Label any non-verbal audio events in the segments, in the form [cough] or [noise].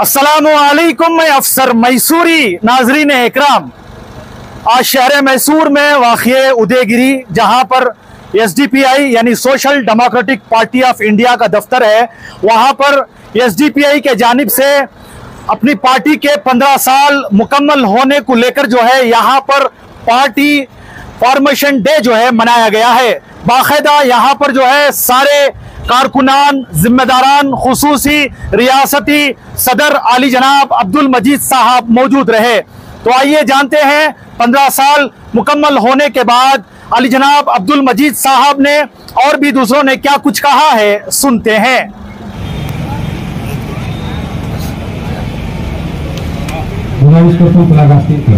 असलकुम मैं अफसर मैसूरी नाजरीन इकराम। आज शहर मैसूर में वाक़ उदयगिरी, जहाँ पर एस डी पी आई यानी Social Democratic Party of India का दफ्तर है, वहाँ पर एस डी पी आई के जानिब से अपनी पार्टी के पंद्रह साल मुकम्मल होने को लेकर जो है, यहाँ पर पार्टी फॉर्मेशन डे जो है मनाया गया है। बाकायदा यहाँ पर जो है, सारे कारकुनान, जिम्मेदारान, खसूसी, रियासती सदर आली जनाब अब्दुल मजीद साहब मौजूद रहे। तो आइए जानते हैं, पंद्रह साल मुकम्मल होने के बाद अली जनाब अब्दुल मजीद साहब ने और भी दूसरों ने क्या कुछ कहा है, सुनते हैं। गुजारिश करता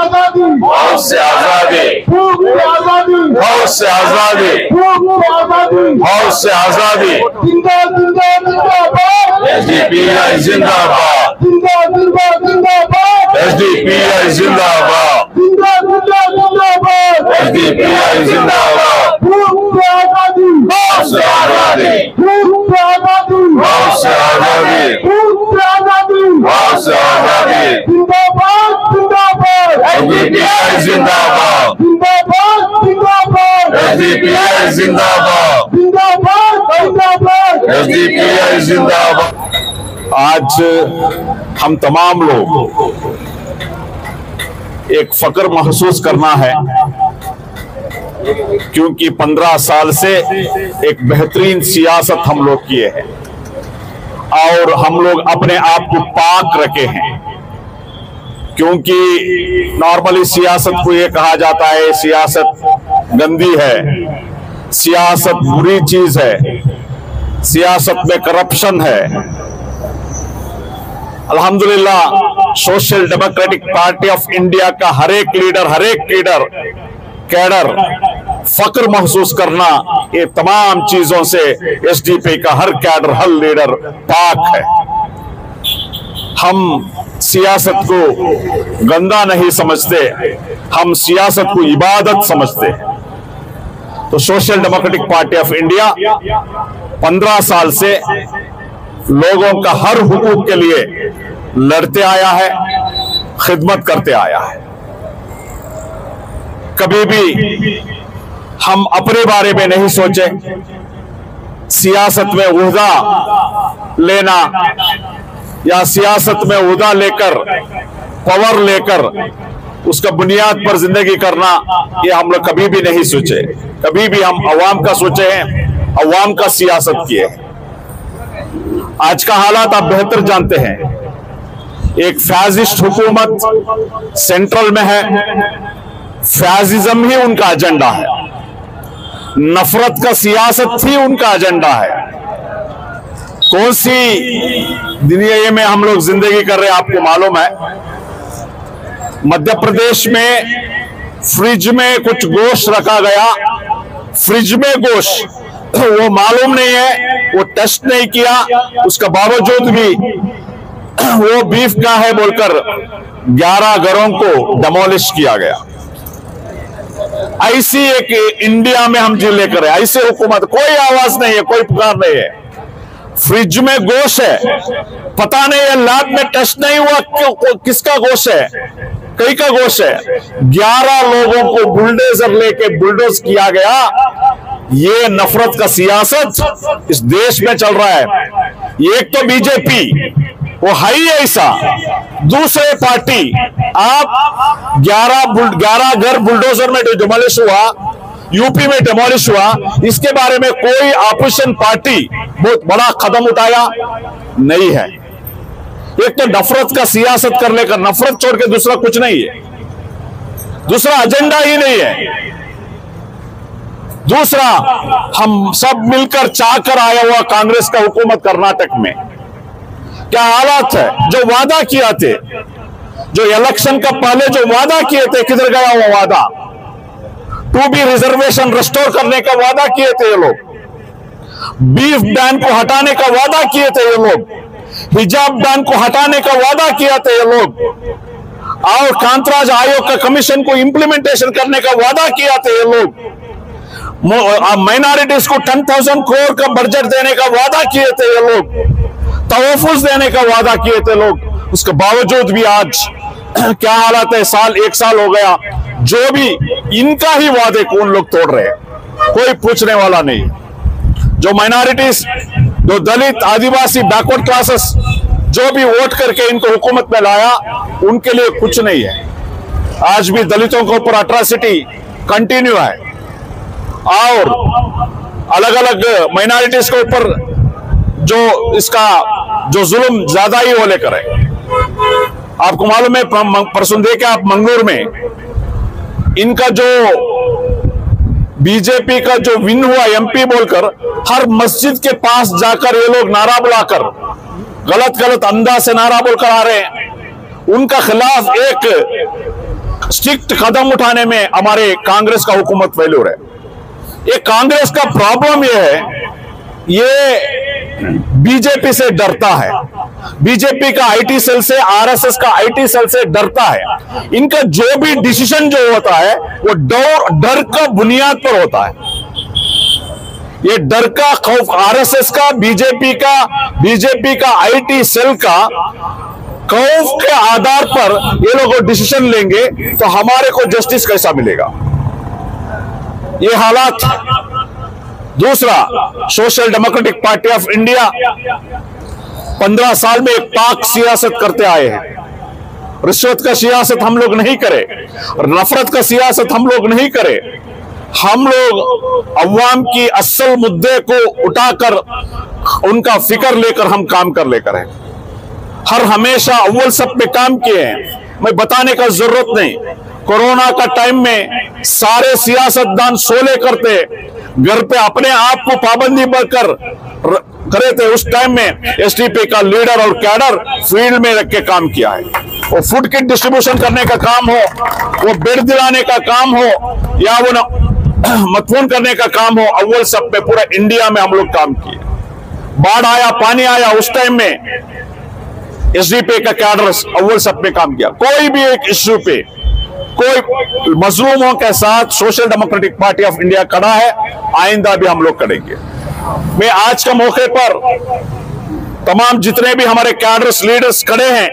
आज़ादी बहुत से आज़ादी भूख से आज़ादी बहुत से आज़ादी भूख से आज़ादी बहुत से आज़ादी ज़िंदा ज़िंदा जिंदाबाद एसडीपीआई जिंदाबाद ज़िंदा ज़िंदा जिंदाबाद एसडीपीआई जिंदाबाद ज़िंदा ज़िंदा जिंदाबाद एसडीपीआई जिंदाबाद भूख आज़ादी आज़ादी भूख आज़ादी भूख जिंदाबाद जिंदाबाद एसडीपीआई जिंदाबाद जिंदाबाद जिंदाबाद एसडीपीआई जिंदाबाद जिंदाबाद जिंदाबाद एसडीपीआई जिंदाबाद आज हम तमाम लोग एक फक्र महसूस करना है क्योंकि पंद्रह साल से एक बेहतरीन सियासत हम लोग किए हैं। और हम लोग अपने आप को पाक रखे हैं। क्योंकि नॉर्मली सियासत को ये कहा जाता है, सियासत गंदी है, सियासत बुरी चीज़ है, सियासत में करप्शन है। अल्हम्दुलिल्लाह Social Democratic Party of India का हर एक लीडर हर एक लीडर कैडर फक्र महसूस करना ये तमाम चीज़ों से एसडीपी का हर कैडर, हर लीडर पाक है। हम सियासत को गंदा नहीं समझते, हम सियासत को इबादत समझते हैं। तो Social Democratic Party of India पंद्रह साल से लोगों का हर हुकूक के लिए लड़ते आया है, खिदमत करते आया है। कभी भी हम अपने बारे में नहीं सोचे। सियासत में उहदा लेना या सियासत में उहदा लेकर पावर लेकर, उसका बुनियाद पर ज़िंदगी करना, ये हम लोग कभी भी नहीं सोचे। कभी भी हम अवाम का सोचे हैं, अवाम का सियासत किए आज का हालात आप बेहतर जानते हैं। एक फैजिस्ट हुकूमत सेंट्रल में है। फैजिज्म ही उनका एजेंडा है। नफरत का सियासत ही उनका एजेंडा है। कौन सी दुनिया में हम लोग ज़िंदगी कर रहे हैं, आपको मालूम है। मध्य प्रदेश में फ्रिज में कुछ गोश्त रखा गया। फ्रिज में गोश्त, वो मालूम नहीं है, वो टेस्ट नहीं किया, उसका बावजूद भी वो बीफ का है बोलकर 11 घरों को डेमोलिश किया गया। ऐसी एक इंडिया में हम जी लेकर है ऐसे हुकूमत, कोई आवाज़ नहीं है, कोई पुकार नहीं है। फ्रिज में गोश है। पता नहीं है, लैब में टेस्ट नहीं हुआ, क्यों किसका गोश है? कई का गोश है। ग्यारह लोगों को बुलडोजर लेके बुलडोज किया गया। ये नफरत का सियासत इस देश में चल रहा है। एक तो बीजेपी, वो है ही ऐसा। दूसरे पार्टी आप 11 ग्यारह घर बुलडोजर में डिमोलिश हुआ यूपी में डिमोलिश हुआ, इसके बारे में कोई ऑपोजिशन पार्टी बहुत बड़ा कदम उठाया नहीं है। एक तो नफरत का सियासत करने का, नफरत छोड़ के दूसरा कुछ नहीं है। दूसरा एजेंडा ही नहीं है। दूसरा, हम सब मिलकर चाहकर आया हुआ कांग्रेस का हुकूमत कर्नाटक में। क्या हालात है? जो वादा किया थे जो इलेक्शन का पहले जो वादा किए थे, किधर गया वो वादा? टू बी रिजर्वेशन रिस्टोर करने का वादा किए थे ये लोग। बीफ बैन को हटाने का वादा किए थे ये लोग। हिजाब बैन को हटाने का वादा किया था ये लोग। और कांतराज आयोग का कमीशन को इंप्लीमेंटेशन करने का वादा किया था ये लोग। माइनॉरिटीज को टेन थाउज़ेंड करोड़ का बजट देने का वादा किए थे ये लोग। तहफुज देने का वादा किए थे लोग। उसके बावजूद भी आज [clears throat] क्या हालत है? साल, एक साल हो गया। जो भी इनका ही वादे कौन लोग तोड़ रहे हैं? कोई पूछने वाला नहीं। जो माइनॉरिटीज जो दलित, आदिवासी बैकवर्ड क्लासेस जो भी वोट करके इनको हुकूमत में लाया, उनके लिए कुछ नहीं है। आज भी दलितों के ऊपर अट्रासिटी कंटिन्यू है। और अलग अलग माइनॉरिटीज के ऊपर जो इसका, जो जुल्म ज़्यादा ही वो लेकर है आपको मालूम है परसों देखे आप मंगलूर में, इनका जो बीजेपी का जो विन हुआ एमपी बोलकर, हर मस्जिद के पास जाकर ये लोग नारा बुलाकर गलत गलत अंदाज से नारा बोलकर आ रहे हैं। उनका खिलाफ एक स्ट्रिक्ट कदम उठाने में हमारे कांग्रेस का हुकूमत फेल्यूर है। ये कांग्रेस का प्रॉब्लम ये है, ये बीजेपी से डरता है। बीजेपी का आईटी सेल से, आरएसएस का आईटी सेल से डरता है। इनका जो भी डिसीज़न जो होता है, वो डर डर का बुनियाद पर होता है। ये डर का खौफ आरएसएस का, बीजेपी का बीजेपी का आईटी सेल का खौफ के आधार पर ये लोग डिसीज़न लेंगे तो हमारे को जस्टिस कैसा मिलेगा? ये हालात दूसरा Social Democratic Party of India पंद्रह साल में एक पाक सियासत करते आए हैं। रिश्वत का सियासत हम लोग नहीं करे नफरत का सियासत हम लोग नहीं करे। हम लोग अवाम की असल मुद्दे को उठाकर उनका फ़िक्र लेकर हम काम कर लेकर हैं। हर हमेशा अव्वल सब पे काम किए हैं। मैं बताने का ज़रूरत नहीं। कोरोना का टाइम में सारे सियासतदान सोले करते घर पे अपने आप को पाबंदी बढ़कर र- करे थे। उस टाइम में एसटीपी का लीडर और कैडर फ़ील्ड में रख के काम किया है। वो फ़ूड किट डिस्ट्रीब्यूशन करने का काम हो, वो बेड दिलाने का काम हो, या वो [clears throat] मतफून करने का काम हो अव्वल सब पे पूरा इंडिया में हम लोग काम किए। बाढ़ आया, पानी आया, उस टाइम में एसडीपी का कैडर अव्वल सब पे काम किया। कोई भी एक इश्यू पे कोई मजलूमों के साथ Social Democratic Party of India खड़ा है, आइंदा भी हम लोग करेंगे। मैं आज के मौके पर तमाम जितने भी हमारे कैडर्स लीडर्स खड़े हैं,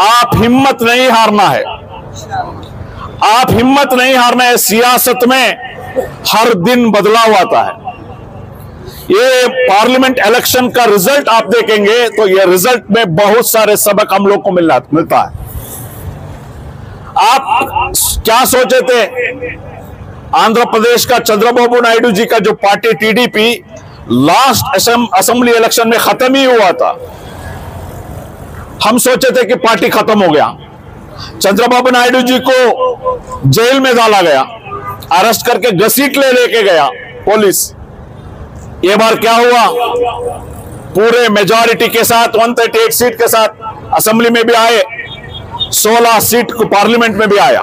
आप हिम्मत नहीं हारना है। आप हिम्मत नहीं हारना है, सियासत में हर दिन बदलाव आता है। ये पार्लियामेंट इलेक्शन का रिज़ल्ट आप देखेंगे तो ये रिज़ल्ट में बहुत सारे सबक हम लोग को मिलना, मिलता है। आप क्या सोचे थे? आंध्र प्रदेश का चंद्रबाबू नायडू जी का जो party TDP last assembly election में खत्म ही हुआ था। हम सोचे थे कि पार्टी खत्म हो गया। चंद्रबाबू नायडू जी को जेल में डाला गया अरेस्ट करके घसीट ले लेके गया पुलिस ये बार क्या हुआ? पूरे मेजॉरिटी के साथ 138 सीट के साथ असेंबली में भी आए। 16 सीट को पार्लियामेंट में भी आया।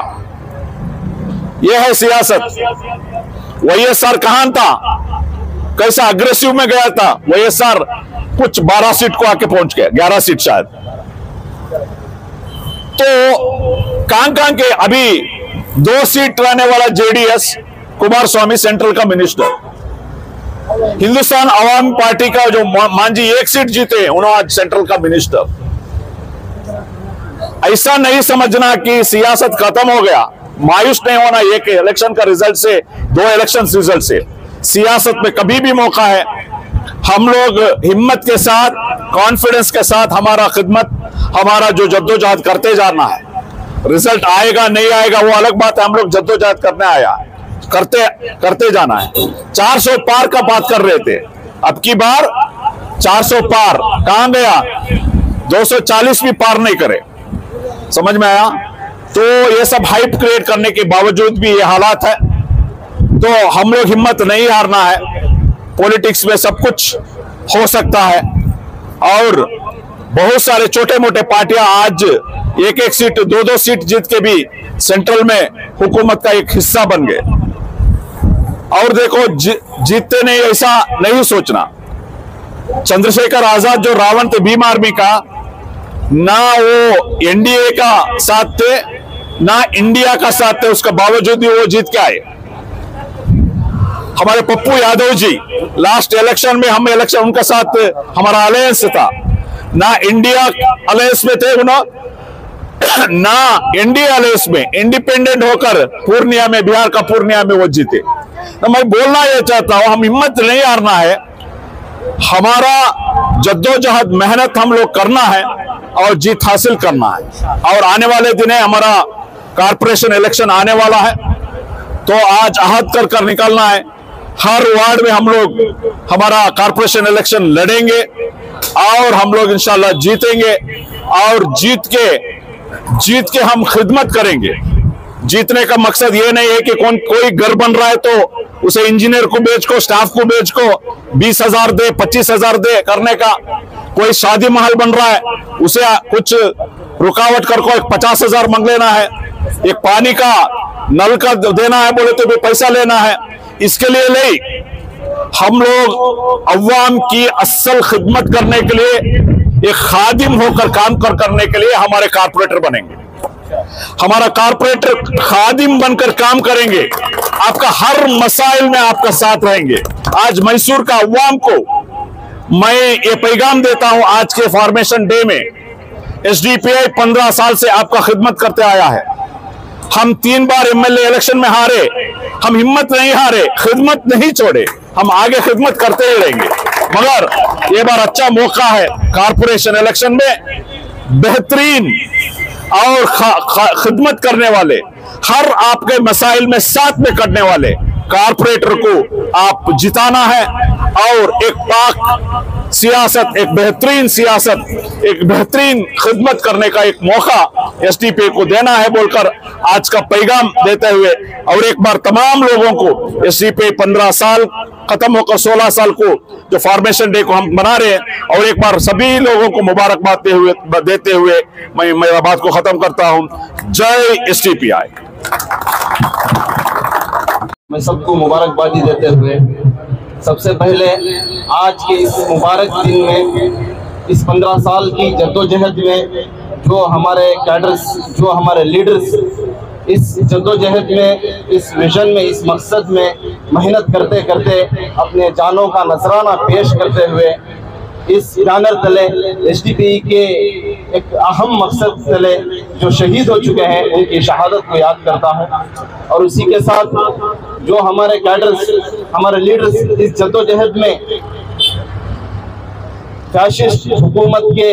यह है सियासत। वाईएसआर कहाँ था? कैसा अग्रेसिव में गया था? वाईएसआर कुछ 12 सीट को आके पहुँच गया 11 सीट शायद। तो कहाँ कहाँ के अभी दो सीट रहने वाला जेडीएस, कुमार स्वामी, सेंट्रल का मिनिस्टर। हिंदुस्तान आवाम पार्टी का जो मांझी एक सीट जीते उन्होंने आज सेंट्रल का मिनिस्टर। ऐसा नहीं समझना कि सियासत खत्म हो गया। मायूस नहीं होना एक इलेक्शन का रिज़ल्ट से, दो इलेक्शन रिज़ल्ट से। सियासत में कभी भी मौका है। हम लोग हिम्मत के साथ कॉन्फिडेंस के साथ हमारा खिदमत, हमारा जो जद्दोजहद करते जाना है। रिज़ल्ट आएगा, नहीं आएगा, वो अलग बात है। हम लोग जद्दोजहद करने आया करते करते जाना है। 400 पार का बात कर रहे थे। अब की बार 400 पार। कहाँ गया? 240 भी पार नहीं करे। समझ में आया? तो ये सब हाइप क्रिएट करने के बावजूद भी ये हालात है। तो हम लोग हिम्मत नहीं हारना है। पॉलिटिक्स में सब कुछ हो सकता है। और बहुत सारे छोटे मोटे पार्टियाँ आज एक एक सीट दो दो सीट जीत के भी सेंट्रल में हुकूमत का एक हिस्सा बन गए। और देखो जीतते नहीं ऐसा नहीं सोचना। चंद्रशेखर आज़ाद जो रावण थे, भीम आर्मी का ना वो एनडीए का साथ थे, ना इंडिया का साथ थे, उसका बावजूद भी वो जीत के आए। हमारे पप्पू यादव जी लास्ट इलेक्शन में हम इलेक्शन उनका साथ हमारा अलायंस था। ना इंडिया अलायंस में थे उन्होंने ना [clears throat] एनडीए अलायंस में इंडिपेंडेंट होकर पूर्णिया में, बिहार का पूर्णिया में वो जीते। तो मैं बोलना यह चाहता हूँ, हम हिम्मत नहीं हारना है। हमारा जद्दोजहद, मेहनत हम लोग करना है। और जीत हासिल करना है। और आने वाले दिन हमारा कारपोरेशन इलेक्शन आने वाला है। तो आज अहद कर कर निकलना है। हर वार्ड में हम लोग हमारा कारपोरेशन इलेक्शन लड़ेंगे और हम लोग इंशाल्लाह जीतेंगे और जीत के जीत के हम खिदमत करेंगे। जीतने का मकसद ये नहीं है कि कौन, कोई घर बन रहा है तो उसे इंजीनियर को बेच को स्टाफ को बेच को, बीस हज़ार दे, पच्चीस हज़ार दे करने का। कोई शादी महल बन रहा है, उसे कुछ रुकावट कर को एक पचास हज़ार मंग लेना है, एक पानी का नल का देना है, बोले तो भी पैसा लेना है। इसके लिए नहीं, हम लोग अवाम की असल खिदमत करने के लिए, एक खादिम होकर काम कर करने के लिए हमारे कारपोरेटर बनेंगे। हमारा कारपोरेटर खादिम बनकर काम करेंगे। आपका हर मसाइल में आपका साथ रहेंगे। आज मैसूर का अवाम को मैं ये पैगाम देता हूँ आज के फॉर्मेशन डे में। एस डी पी एसडीपीआई पंद्रह साल से आपका खिदमत करते आया है। हम तीन बार एमएलए इलेक्शन में हारे। हम हिम्मत नहीं हारे, खिदमत नहीं छोड़े। हम आगे खिदमत करते ही रहेंगे। मगर ये बार अच्छा मौका है कारपोरेशन इलेक्शन में बेहतरीन और खिदमत करने वाले, हर आपके मसाइल में साथ में करने वाले कारपोरेटर को आप जिताना है। और एक पाक सियासत, एक बेहतरीन सियासत, एक बेहतरीन खिदमत करने का एक मौका एसडीपी को देना है बोलकर आज का पैगाम देते हुए। और एक बार तमाम लोगों को, एसडीपी पंद्रह साल खत्म होकर सोलह साल को जो फॉर्मेशन डे को हम मना रहे हैं, और एक बार सभी लोगों को मुबारकबाद देते हुए देते हुए मैं मेरा बात को खत्म करता हूँ। जय एस डी पी आई मैं सबको मुबारकबादी देते हुए सबसे पहले आज के इस मुबारक दिन में, इस पंद्रह साल की जद्दोजहद में जो हमारे कैडर्स जो हमारे लीडर्स इस जद्दोजहद में, इस विजन में, इस मकसद में मेहनत करते करते अपने जानों का नजराना पेश करते हुए इस बैनर तले एस के एक अहम मकसद तले जो शहीद हो चुके हैं, उनकी शहादत को याद करता है। और उसी के साथ जो हमारे कैडर्स हमारे लीडर्स इस जद्दोजहद में फैशिस्ट हुकूमत के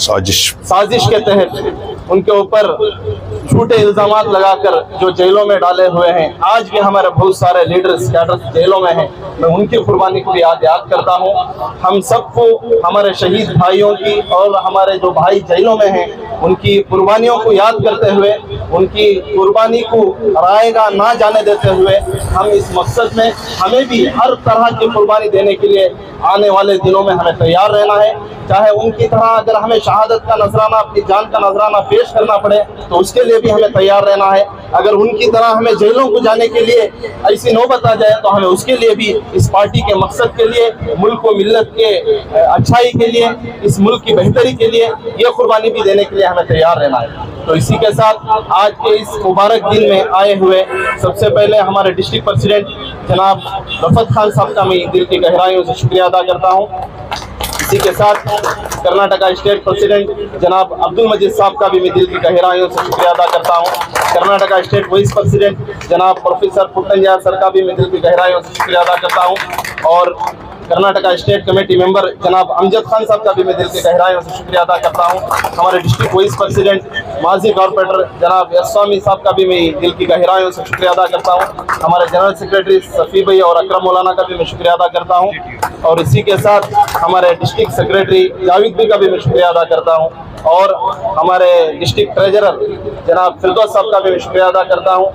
साजिश। साजिश के तहत उनके ऊपर झूठे इल्ज़ाम लगाकर जो जेलों में डाले हुए हैं आज भी हमारे बहुत सारे लीडर्स कैडर्स जेलों में हैं। मैं उनकी कुर्बानी को भी याद याद करता हूँ। हम सबको हमारे शहीद भाइयों की और हमारे जो भाई जेलों में हैं उनकी कुर्बानियों को याद करते हुए उनकी कुर्बानी को रायगा ना जाने देते हुए हम इस मकसद में हमें भी हर तरह की कुर्बानी देने के लिए आने वाले दिनों में हमें तैयार रहना है। चाहे उनकी तरह अगर हमें शहादत का नजराना, अपनी जान का नजराना पेश करना पड़े तो उसके लिए भी हमें तैयार रहना है। अगर उनकी तरह हमें जेलों को जाने के लिए ऐसी नौबत आ जाए तो हमें उसके लिए भी इस पार्टी के मकसद के लिए, मुल्क व मिलत के अच्छाई के लिए, इस मुल्क की बेहतरी के लिए ये कुर्बानी भी देने के लिए हमें तैयार रहना है। तो इसी के साथ आज के इस मुबारक दिन में आए हुए सबसे पहले हमारे डिस्ट्रिक्ट प्रेसिडेंट जनाब रफत खान साहब का मैं दिल की गहराइयों से शुक्रिया अदा करता हूँ। इसी के साथ कर्नाटका स्टेट प्रेसिडेंट जनाब अब्दुल मजीद साहब का भी मैं दिल की गहराइयों से शुक्रिया अदा करता हूँ। कर्नाटका स्टेट वाइस प्रेसिडेंट जनाब प्रोफेसर पुट्टंजा सर का भी मैं दिल की गहराइयों से शुक्रिया अदा करता हूँ। और कर्नाटका स्टेट कमेटी मेंबर जनाब अमजद खान साहब का भी मैं दिल से गहराइयों से शुक्रिया अदा करता हूँ। हमारे डिस्ट्रिक्ट वाइस प्रेसिडेंट, माजी कॉरपोरेटर जनाब यस्वामी स्वामी साहब का भी मैं दिल की गहराइयों से शुक्रिया अदा करता हूँ। हमारे जनरल सेक्रेटरी सफ़ी भाई और अक्रम मौलाना का भी मैं शुक्रिया अदा करता हूँ। और इसी के साथ हमारे डिस्ट्रिक्ट सेक्रेटरी जावेद भाई का भी मैं शुक्रिया अदा करता हूँ और हमारे डिस्ट्रिक्ट ट्रेजरर जनाब फिरदौस साहब का भी मैं शुक्रिया अदा करता हूँ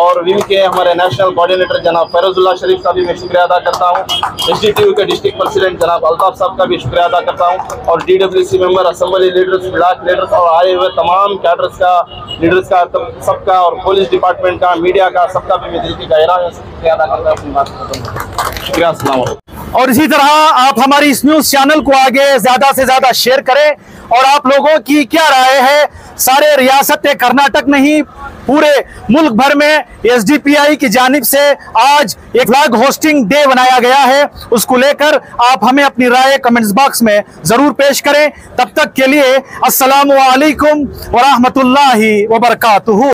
और विम के हमारे नेशनल कोऑर्डिनेटर जनाब फैरोजुल्ला शरीफ का भी मैं शुक्रिया अदा करता हूँ एस डी टी यू के डिस्ट्रिक्ट प्रेसिडेंट जनाब अल्ताफ साहब का भी शुक्रिया अदा करता हूँ और D W C member assembly leaders block leaders और आए हुए तमाम कैडर्स का लीडर्स का, सबका और पुलिस डिपार्टमेंट का मीडिया का, सबका भी मैं दिल की गहरा शुक्रिया अदा करता हूँ। शुक्रिया और इसी तरह आप हमारी इस न्यूज़ चैनल को आगे ज़्यादा से ज़्यादा शेयर करें और आप लोगों की क्या राय है? सारे रियासत कर्नाटक नहीं, पूरे मुल्क भर में एसडीपीआई की जानिब से आज एक फ्लैग होस्टिंग डे बनाया गया है। उसको लेकर आप हमें अपनी राय कमेंट्स बॉक्स में ज़रूर पेश करें। तब तक के लिए अस्सलाम वालेकुम व रहमतुल्लाहि व बरकातुहू